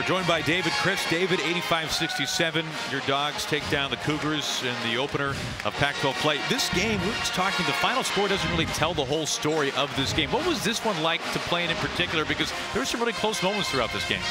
We're joined by David Crisp. David, 85-67. Your dogs take down the Cougars in the opener of Pac-12 play. This game, we are just talking, the final score doesn't really tell the whole story of this game. What was this one like to play in in particular? Because there were some really close moments throughout this game.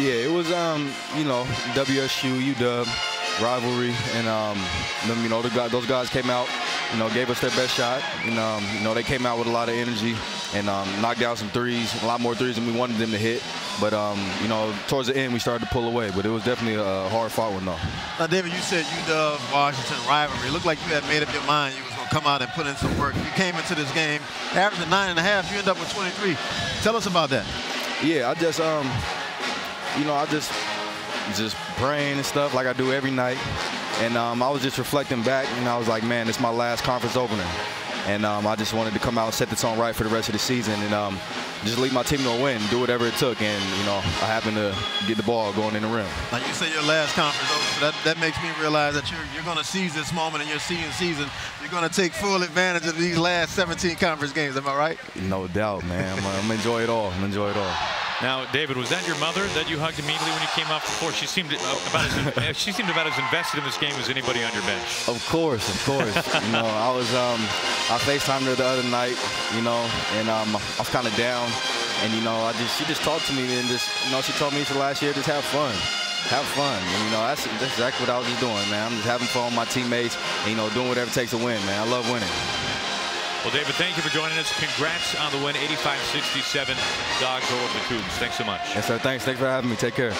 Yeah, it was, um, you know, WSU, UW rivalry, and um, them, you know, the, those guys came out, you know, gave us their best shot, and um, you know, they came out with a lot of energy and um, knocked down some threes, a lot more threes than we wanted them to hit. But um, you know, towards the end, we started to pull away, but it was definitely a hard fought one though. Now, David, you said UW Washington rivalry. It looked like you had made up your mind you was going to come out and put in some work. You came into this game averaging nine and a half. You end up with 23. Tell us about that. Yeah, I just um, you know, I just just praying and stuff like I do every night. And um, I was just reflecting back, and I was like, man, it's my last conference opener. And um, I just wanted to come out and set the tone right for the rest of the season and um, just lead my team to a win, do whatever it took. And, you know, I happened to get the ball going in the rim. Now, you say your last conference opener. That, that makes me realize that you're, you're going to seize this moment in your senior season. You're going to take full advantage of these last 17 conference games. Am I right? No doubt, man. I'm, I'm enjoy it all. I'm enjoy it all. Now, David, was that your mother that you hugged immediately when you came off the court? She seemed about as she seemed about as invested in this game as anybody on your bench. Of course, of course. you know, I was um, I Facetimed her the other night, you know, and um, I was kind of down, and you know, I just she just talked to me and just you know she told me for last year just have fun have fun. And, you know, that's, that's exactly what I was just doing, man. I'm just having fun with my teammates and, you know, doing whatever it takes to win, man. I love winning. Well, David, thank you for joining us. Congrats on the win, 85-67. Dogs over the Cougs. Thanks so much. Yes, sir. Thanks. Thanks for having me. Take care.